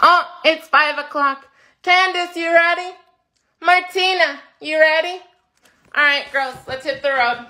Oh, it's five o'clock. Candace, you ready? Martina, you ready? All right, girls, let's hit the road.